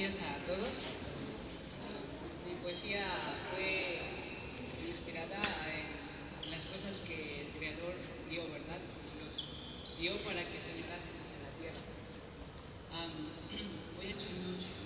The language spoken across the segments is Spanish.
días a todos. Mi poesía fue inspirada en las cosas que el Creador dio, ¿verdad? Los dio para que se sembrásemos en la tierra. voy a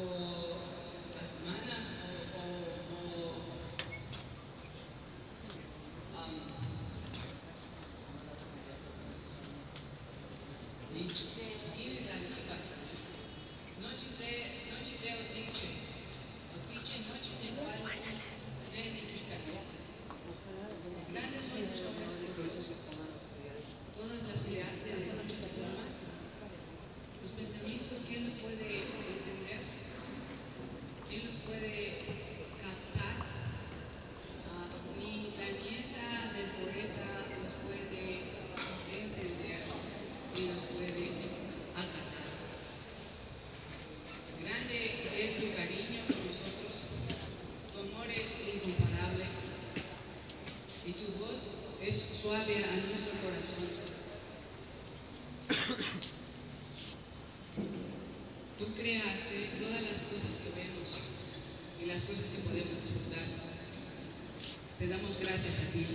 Oh. Nuestro corazón. Tú creaste todas las cosas que vemos y las cosas que podemos disfrutar. Te damos gracias a ti.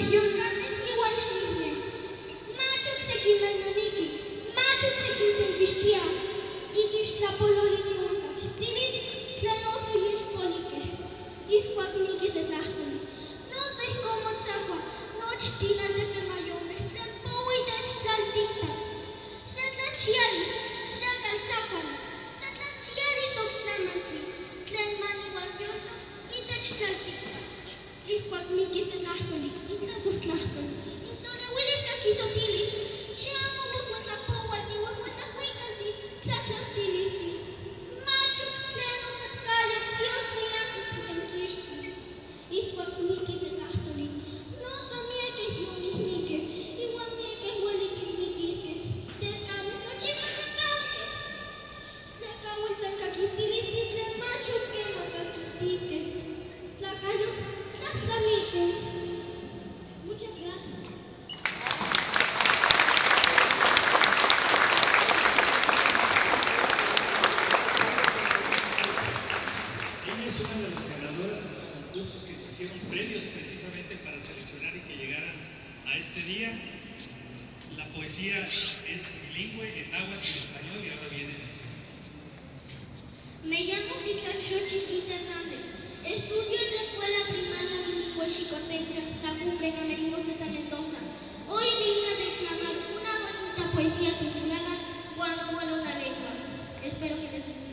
i łączliwe. Mačok se gimeno niki, mačok se gimten i gištra pololi i unka pstilis, slenoso ješ polike. Ih kvatniki no se ih komot sakva, noč tina ne me majome, slen poujteš slan tiktak. Slen lačijali, slen kalcakvani, slen lačijali mani valpioso. Ixcuac miquis tlahcolis, intlasojtlahcol, intona so caquisotilis, chiamo Pita Hernández. Estudio en la escuela primaria bilingüe Chicoteca, Tacumbre Camerino Zeta Mendoza. Hoy vine a declamar una bonita poesía titulada Cuando muere una lengua. Espero que les guste.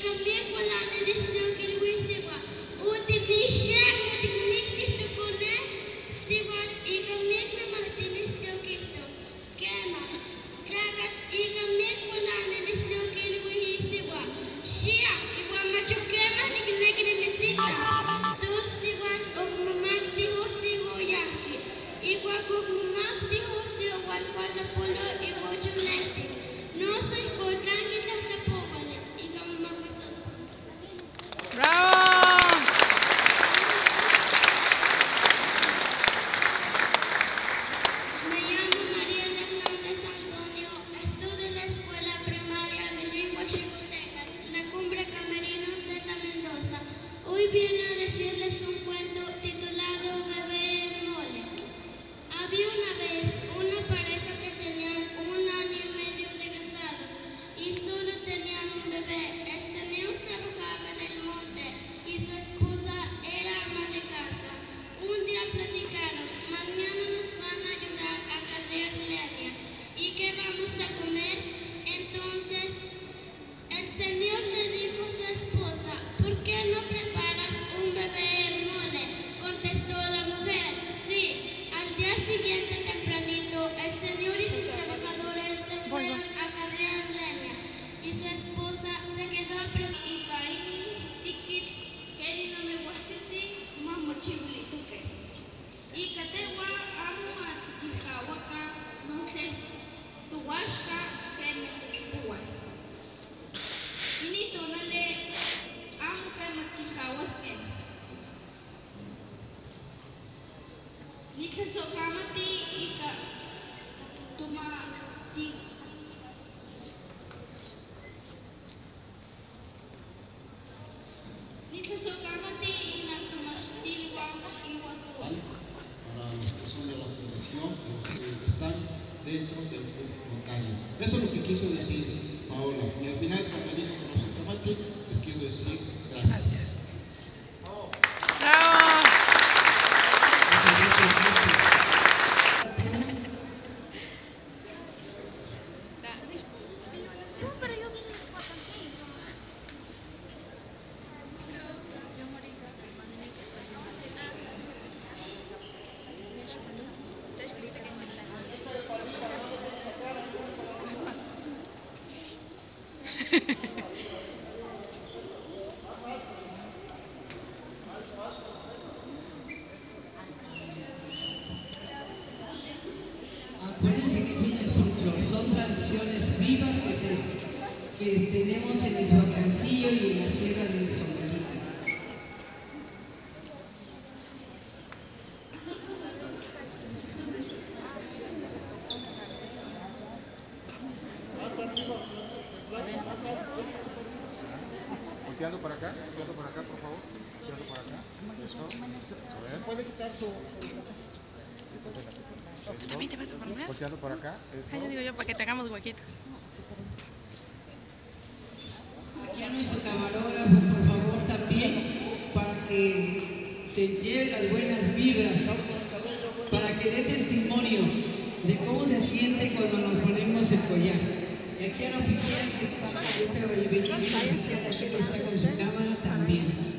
Tik a még volna, ne lesz nőkérű éjszékba. Ó, te még seg, ó, te még tisztán. día siguiente Dice so camati e tu ma ti que tenemos en Izhuacancillo y en la Sierra de Sombrerito. Volteando para acá, volteando para acá, por favor. Volteando para acá. Eso. puede quitar su... ¿También te vas a formar? Volteando para acá. Eso. Ay, yo digo yo, para que te hagamos huequitos. nuestro camarógrafo, pues, por favor, también, para que se lleve las buenas vibras, para que dé testimonio de cómo se siente cuando nos ponemos el collar. Y aquí al oficial, que está, este, bellísimo oficial, aquí está con su cámara también.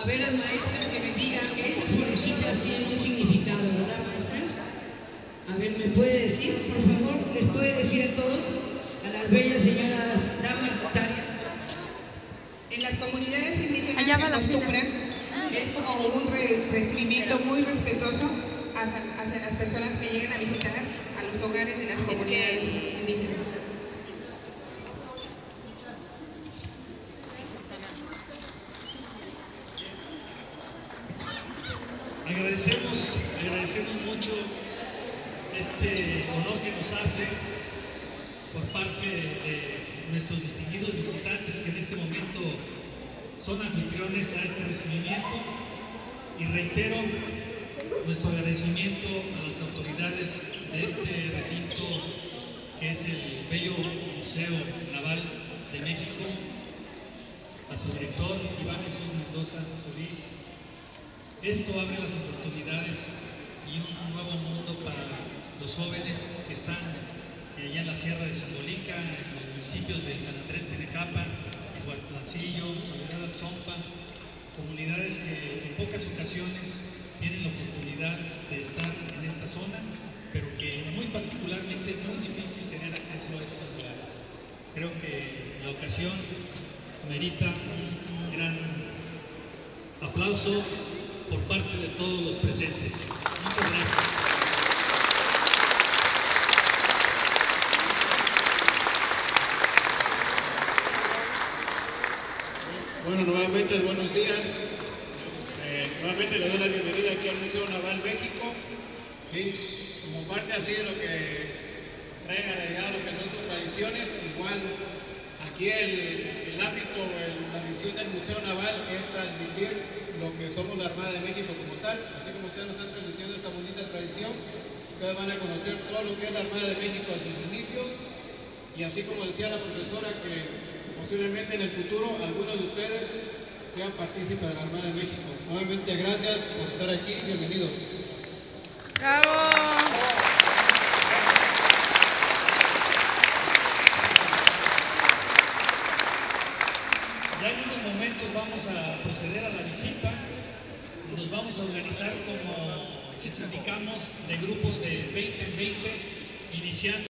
A ver, las maestras que me digan, esas florecitas tienen un significado, ¿verdad, maestra? A ver, ¿me puede decir, por favor? ¿Les puede decir a todos? A las bellas señoras damas. En las comunidades indígenas Allá va se la acostumbra, es como un re- recibimiento muy respetuoso hacia, hacia las personas que llegan a visitar a los hogares de las comunidades indígenas. Agradecemos, agradecemos mucho este honor que nos hace por parte de nuestros distinguidos visitantes que en este momento son anfitriones a este recibimiento. Y reitero nuestro agradecimiento a las autoridades de este recinto que es el bello Museo Naval de México, a su director Iván Jesús Mendoza Solís, esto abre las oportunidades y un nuevo mundo para los jóvenes que están allá en la Sierra de Zongolica, en los municipios de San Andrés Tenecapa, Izhuatlancillo, Soledad Alzompa, comunidades que en pocas ocasiones tienen la oportunidad de estar en esta zona, pero que muy particularmente es muy difícil tener acceso a estos lugares. Creo que la ocasión merita un gran aplauso por parte de todos los presentes. Muchas gracias. Bueno, nuevamente buenos días. Este, nuevamente le doy la bienvenida aquí al Museo Naval México. Sí, como parte así de lo que trae a realidad lo que son sus tradiciones, igual aquí el, el ámbito, la misión del Museo Naval es transmitir lo que somos la Armada de México como tal, así como ustedes nos están transmitiendo esta bonita tradición, ustedes van a conocer todo lo que es la Armada de México a sus inicios, y así como decía la profesora que posiblemente en el futuro algunos de ustedes sean partícipes de la Armada de México. Nuevamente gracias por estar aquí, bienvenido. ¡Bravo! Ya en unos momentos vamos a proceder a la visita. Nos vamos a organizar como les indicamos de grupos de 20 en 20, iniciando.